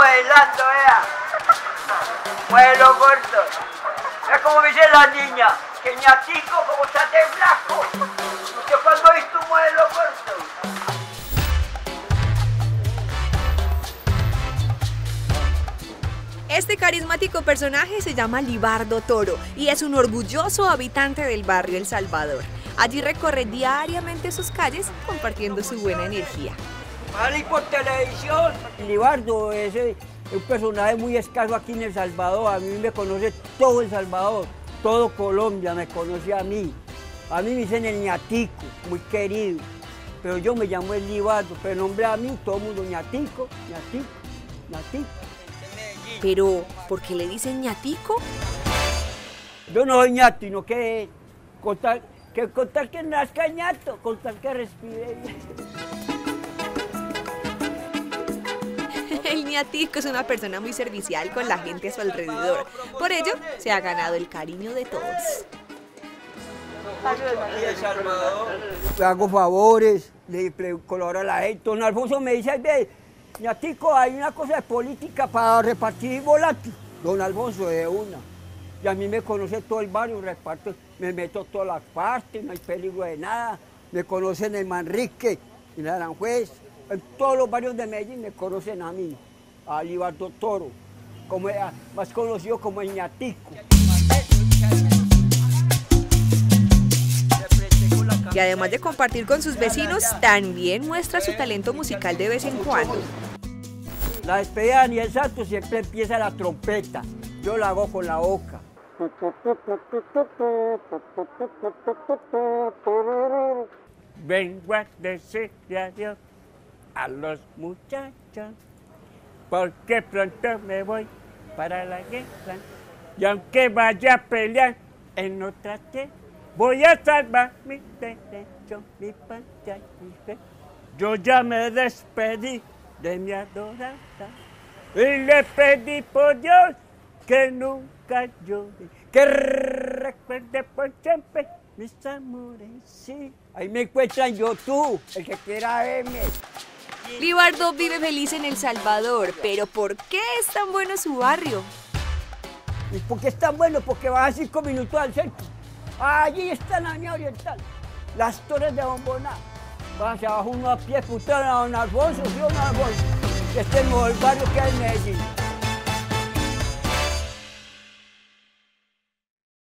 bailando, vea. Muévelo corto. Es como dice la niña, que ñatico como está de blanco. Usted cuando ha visto un modelo corto. Este carismático personaje se llama Libardo Toro y es un orgulloso habitante del barrio El Salvador. Allí recorre diariamente sus calles compartiendo su buena energía. Vale, por televisión. Libardo es un personaje muy escaso aquí en El Salvador. A mí me conoce todo El Salvador, todo Colombia me conoce a mí. A mí me dicen el ñatico, muy querido. Pero yo me llamo el Libardo, pero nombre a mí todo el mundo ñatico, ñatico, ñatico. Pero, ¿por qué le dicen ñatico? Yo no soy ñato, sino que contar que, contar que nazca ñato, contar que respire. El ñatico es una persona muy servicial con la gente a su alrededor. Por ello, se ha ganado el cariño de todos. Le hago favores, le colaboro a la gente. Don Alfonso me dice, ve, ñatico, hay una cosa de política para repartir volantes. Don Alfonso, de una. Y a mí me conoce todo el barrio, reparto, me meto todas las partes, no hay peligro de nada. Me conocen en Manrique, en Aranjuez, en todos los barrios de Medellín me conocen a mí, a Libardo Toro, como, más conocido como el ñatico. Y además de compartir con sus vecinos, también muestra su talento musical de vez en cuando. La despedida de Daniel Santos siempre empieza la trompeta. Yo la hago con la boca. Vengo a decirle adiós a los muchachos, porque pronto me voy para la guerra. Y aunque vaya a pelear en otra tierra, voy a salvar mi derecho, mi patria mi fe. Yo ya me despedí de mi adorada y le pedí por Dios que nunca llore, que recuerde por siempre mis amores. Sí, ahí me encuentran yo tú, el que quiera verme. Libardo vive feliz en El Salvador, pero ¿por qué es tan bueno su barrio? ¿Y por qué es tan bueno? Porque va a cinco minutos al centro. Allí está la Avenida Oriental, las torres de Bomboná. Va hacia abajo uno a pie, puta, a don Alfonso, sí, don Alfonso. Este es el mejor barrio que hay en Medellín.